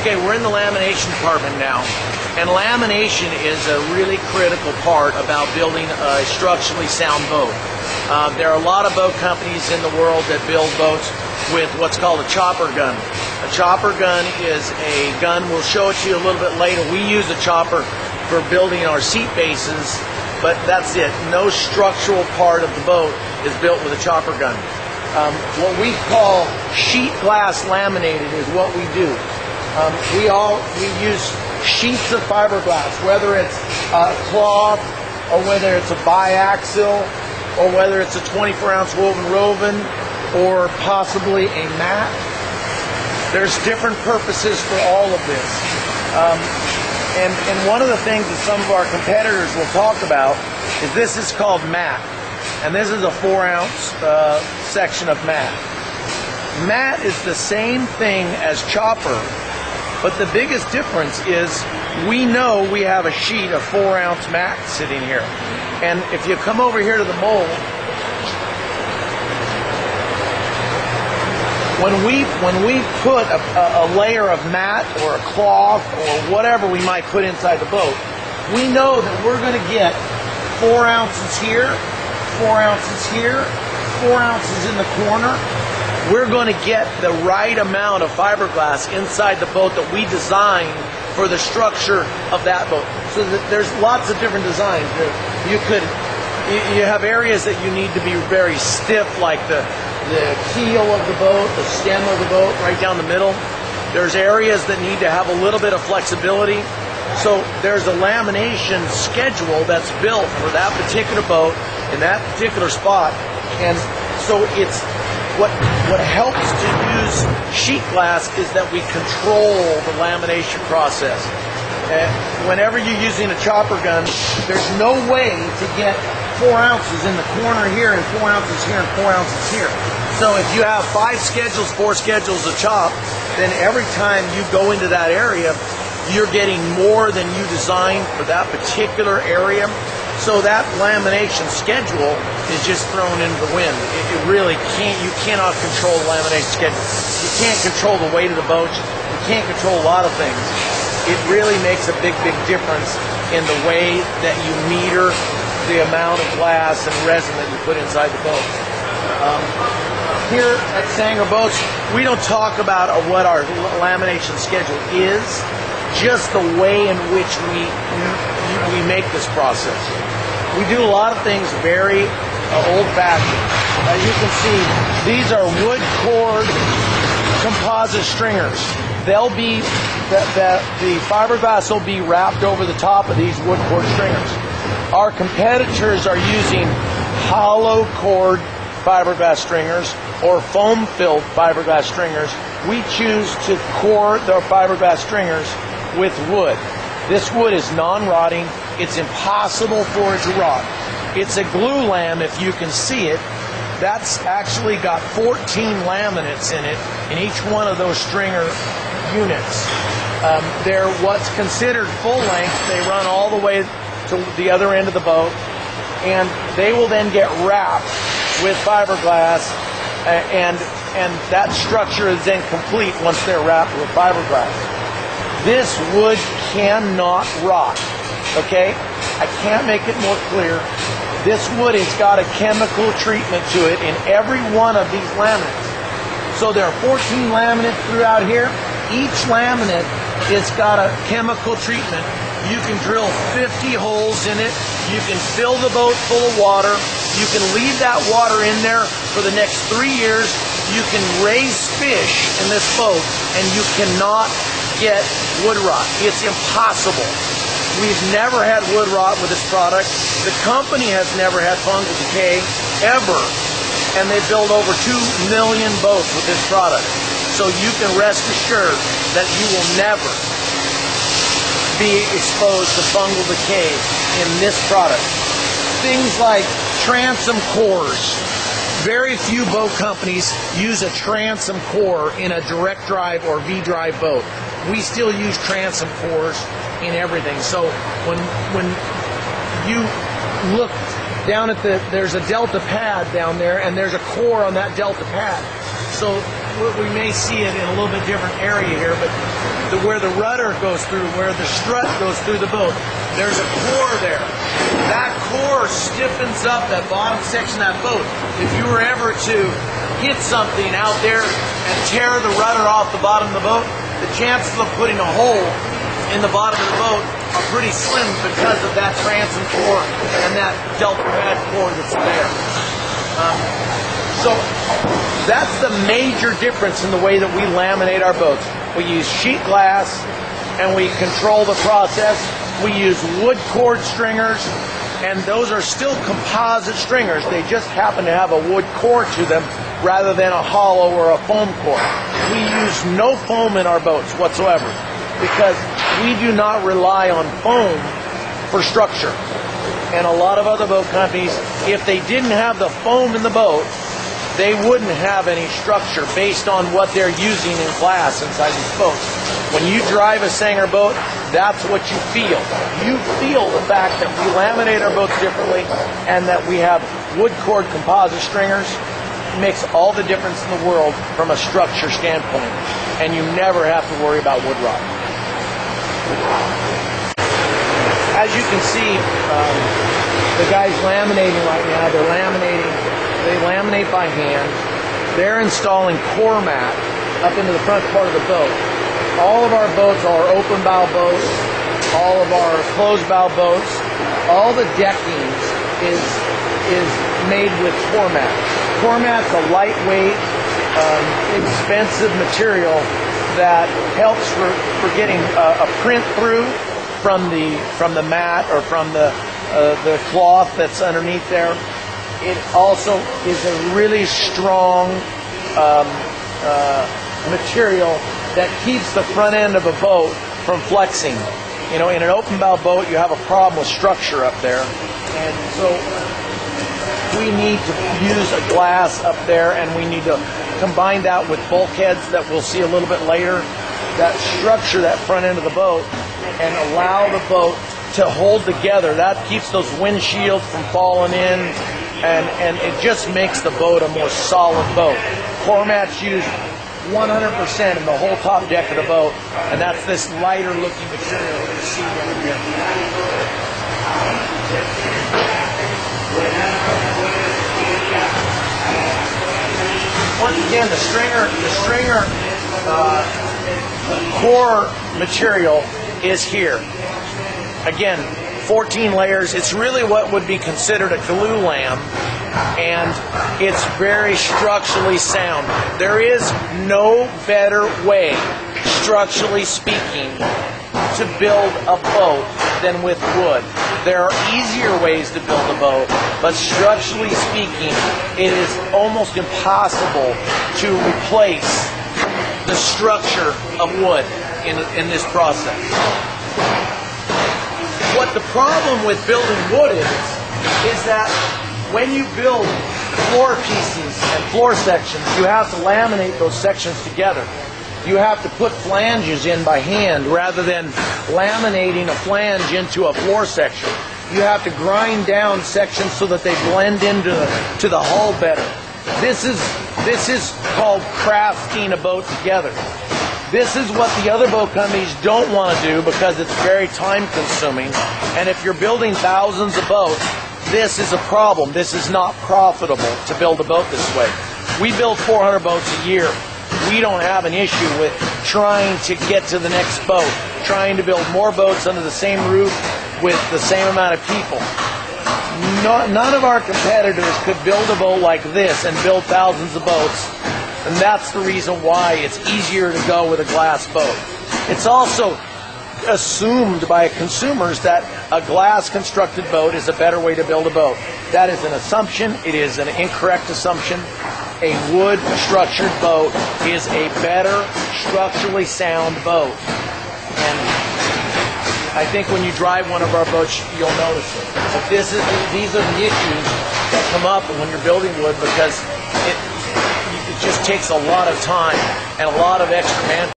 Okay, we're in the lamination department now. And lamination is a really critical part about building a structurally sound boat. Uh, there are a lot of boat companies in the world that build boats with what's called a chopper gun. A chopper gun is a gun, we'll show it to you a little bit later. We use a chopper for building our seat bases, but that's it. No structural part of the boat is built with a chopper gun. Um, what we call sheet glass laminated is what we do. Um, we all we use sheets of fiberglass, whether it's cloth or whether it's a biaxial or whether it's a 24 ounce woven woven or possibly a mat. There's different purposes for all of this. Um, and, and one of the things that some of our competitors will talk about is this is called mat. And this is a four ounce uh, section of mat. Mat is the same thing as chopper, but the biggest difference is we know we have a sheet of four ounce mat sitting here. And if you come over here to the mold, when we when we put a, a, layer of mat or a cloth or whatever we might put inside the boat, we know that we're going to get four ounces here, four ounces here, four ounces in the corner. We're going to get the right amount of fiberglass inside the boat that we designed for the structure of that boat. So that there's lots of different designs. You could you have areas that you need to be very stiff, like the the keel of the boat, the stem of the boat, right down the middle. There's areas that need to have a little bit of flexibility. So there's a lamination schedule that's built for that particular boat in that particular spot. And so it's what what helps to use sheet glass is that we control the lamination process. Uh, whenever you're using a chopper gun, there's no way to get four ounces in the corner here and four ounces here and four ounces here. So if you have five schedules, four schedules of chop, then every time you go into that area, you're getting more than you designed for that particular area. So that lamination schedule is just thrown into the wind. It, it really can't, you cannot control the lamination schedule. You can't control the weight of the boat. You can't control a lot of things. It really makes a big, big difference in the way that you meter the amount of glass and resin that you put inside the boat. Um, here at Sanger Boats, we don't talk about what our lamination schedule is, just the way in which we we make this process. We do a lot of things very uh, old-fashioned. As you can see, these are wood cored composite stringers. They'll be the, the, the fiberglass will be wrapped over the top of these wood cored stringers. Our competitors are using hollow cored fiberglass stringers or foam filled fiberglass stringers, we choose to core the fiberglass stringers with wood. This wood is non rotting, it's impossible for it to rot. It's a Glulam if you can see it. That's actually got 14 laminates in it in each one of those stringer units. Um, they're what's considered full length. They run all the way to the other end of the boat, and they will then get wrapped with fiberglass, and and that structure is then complete once they're wrapped with fiberglass. This wood cannot rot. Okay, I can't make it more clear. This wood has got a chemical treatment to it in every one of these laminates. So there are 14 laminates throughout here. Each laminate it's got a chemical treatment. You can drill 50 holes in it. You can fill the boat full of water. You can leave that water in there for the next three years. You can raise fish in this boat and you cannot get wood rot. It's impossible. We've never had wood rot with this product. The company has never had fungal decay ever. And they build over 2 million boats with this product. So you can rest assured that you will never be exposed to fungal decay in this product. Things like transom cores. Very few boat companies use a transom core in a direct drive or V drive boat. We still use transom cores in everything. So when when you look down at the there's a delta pad down there and there's a core on that delta pad. So we- may see it in a little bit different area here, but the, where the rudder goes through, where the strut goes through the boat, there's a core there. That core stiffens up that bottom section of that boat. If you were ever to hit something out there and tear the rudder off the bottom of the boat, the chances of putting a hole in the bottom of the boat are pretty slim because of that transom core and that delta pad core that's there. Um, so that's the major difference in the way that we laminate our boats. We use sheet glass and we control the process. We use wood cored stringers and those are still composite stringers. They just happen to have a wood core to them rather than a hollow or a foam core. We use no foam in our boats whatsoever because we do not rely on foam for structure. And a lot of other boat companies, if they didn't have the foam in the boat, they wouldn't have any structure based on what they're using in glass inside these boats. When you drive a Sanger boat, that's what you feel. You feel the fact that we laminate our boats differently and that we have wood cored composite stringers makes all the difference in the world from a structure standpoint. And you never have to worry about wood rot. As you can see, um, the guys laminating right now, they're laminating, they laminate by hand. They're installing core mat up into the front part of the boat. All of our boats are open bow boats, all of our closed bow boats, all the decking is is made with core mat. Core mat's a lightweight, um, expensive material that helps for, for getting a, a print through from the from the mat or from the uh, the cloth that's underneath there. It also is a really strong um, uh, material that keeps the front end of a boat from flexing. You know, in an open bow boat, you have a problem with structure up there, and so we need to use a glass up there, and we need to combine that with bulkheads that we'll see a little bit later that structure that front end of the boat and allow the boat to hold together. That keeps those windshields from falling in, and, and it just makes the boat a more solid boat. Core mats used 100% in the whole top deck of the boat, and that's this lighter looking material that you see down here. Again, the stringer, the stringer uh, core material is here. Again, 14 layers. It's really what would be considered a Glulam, and it's very structurally sound. There is no better way, structurally speaking, to build a boat than with wood. There are easier ways to build a boat, but structurally speaking, it is almost impossible to replace the structure of wood in, in this process. What the problem with building wood is, is that when you build floor pieces and floor sections, you have to laminate those sections together. You have to put flanges in by hand rather than laminating a flange into a floor section. You have to grind down sections so that they blend into the, to the hull better. This is this is called crafting a boat together. This is what the other boat companies don't want to do because it's very time consuming. And if you're building thousands of boats, this is a problem. This is not profitable to build a boat this way. We build 400 boats a year. We don't have an issue with trying to get to the next boat, trying to build more boats under the same roof with the same amount of people. No, none of our competitors could build a boat like this and build thousands of boats. And that's the reason why it's easier to go with a glass boat. It's also assumed by consumers that a glass constructed boat is a better way to build a boat. That is an assumption. It is an incorrect assumption. A wood structured boat is a better structurally sound boat. And I think when you drive one of our boats, you'll notice it. But this is these are the issues that come up when you're building wood because it it just takes a lot of time and a lot of extra man.